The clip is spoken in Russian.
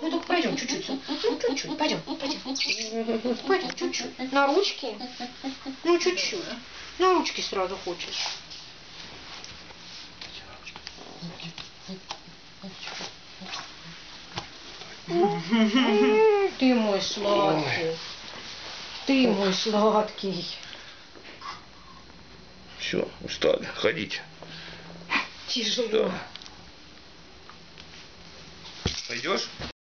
Ну только пойдем чуть-чуть. Ну чуть-чуть, пойдем, пойдем. Пойдем чуть-чуть. На ручки? Ну чуть-чуть. На ручки сразу хочешь. Ты мой сладкий. Ты мой сладкий. Все, устали. Ходите. Тяжело. Pues yo